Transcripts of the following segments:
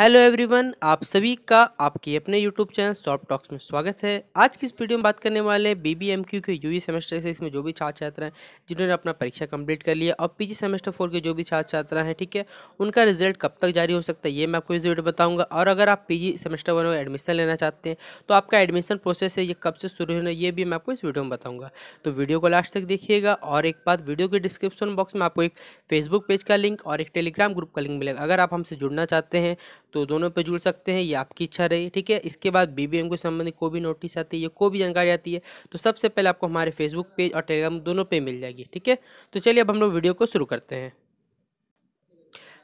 Hello everyone, आप सभी का आपके अपने यूट्यूब चैनल सॉफ्ट टॉक्स में स्वागत है। आज की इस वीडियो में बात करने वाले B B M K U के यूजी सेमेस्टर सिक्स में जो भी छात्र छात्रा हैं, जिन्होंने अपना परीक्षा कंप्लीट कर लिया और पीजी सेमेस्टर फोर के जो भी छात्र छात्रा हैं, ठीक है, उनका रिज़ल्ट कब तक जारी हो सकता है, ये मैं आपको इस वीडियो बताऊँगा। और अगर आप पीजी सेमेस्टर वन में एडमिशन लेना चाहते हैं तो आपका एडमिशन प्रोसेस है, ये कब से शुरू होना ये भी मैं आपको इस वीडियो में बताऊँगा। तो वीडियो को लास्ट तक देखिएगा, और एक बात वीडियो के डिस्क्रिप्शन बॉक्स में आपको एक फेसबुक पेज का लिंक और एक टेलीग्राम ग्रुप का लिंक मिलेगा। अगर आप हमसे जुड़ना चाहते हैं तो दोनों पे जुड़ सकते हैं, ये आपकी इच्छा रही, ठीक है? इसके बाद बीबीएम के संबंधित कोई भी नोटिस आती है या कोई भी जानकारी आती है तो सबसे पहले आपको हमारे फेसबुक पेज और टेलीग्राम दोनों पे मिल जाएगी, ठीक है? तो चलिए अब हम लोग वीडियो को शुरू करते हैं।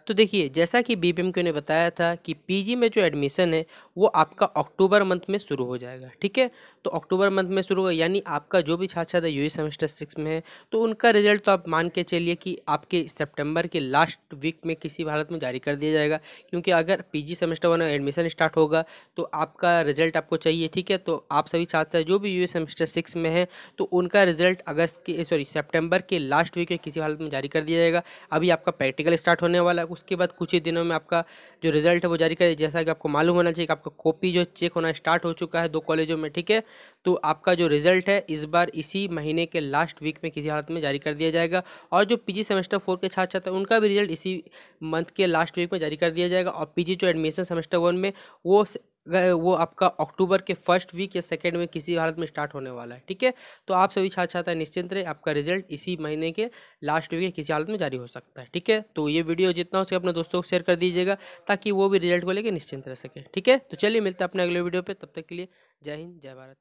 तो देखिए, जैसा कि बी पी ने बताया था कि पीजी में जो एडमिशन है, वो आपका अक्टूबर मंथ में शुरू हो जाएगा, ठीक है? तो अक्टूबर मंथ में शुरू होगा, यानी आपका जो भी छात्र छात्रा यू सेमेस्टर सिक्स में है तो उनका रिज़ल्ट तो आप मान के चलिए कि आपके सितंबर के लास्ट वीक में किसी हालत में जारी कर दिया जाएगा, क्योंकि अगर P semester one admission start होगा तो आपका रिज़ल्ट आपको चाहिए, ठीक है? तो आप सभी छात्र जो भी यू सेमेस्टर सिक्स में है तो उनका रिज़ल्ट अगस्त के सॉरी सेप्टेम्बर के लास्ट वीक में किसी हालत में जारी कर दिया जाएगा। अभी आपका प्रैक्टिकल स्टार्ट होने वाला है उसके बाद कुछ ही दिनों में आपका जो रिज़ल्ट है वो जारी करें। जैसा कि आपको मालूम होना चाहिए कि आपका कॉपी जो चेक होना स्टार्ट हो चुका है दो कॉलेजों में, ठीक है? तो आपका जो रिज़ल्ट है इस बार इसी महीने के लास्ट वीक में किसी हालत में जारी कर दिया जाएगा। और जो पीजी सेमेस्टर फोर के छात्र छात्र उनका भी रिज़ल्ट इसी मंथ के लास्ट वीक में जारी कर दिया जाएगा। और पीजी जो एडमिशन सेमेस्टर वन में, वो वो आपका अक्टूबर के फ़र्स्ट वीक या सेकेंड में किसी हालत में स्टार्ट होने वाला है, ठीक है? तो आप सभी छात्र छात्रा निश्चिंत रहे, आपका रिज़ल्ट इसी महीने के लास्ट वीक किसी हालत में जारी हो सकता है, ठीक है? तो ये वीडियो जितना हो सके अपने दोस्तों को शेयर कर दीजिएगा, ताकि वो भी रिज़ल्ट को लेकर निश्चिंत रह सके, ठीक है? तो चलिए मिलते हैं अपने अगले वीडियो पर तब तक के लिए जय हिंद, जय भारत।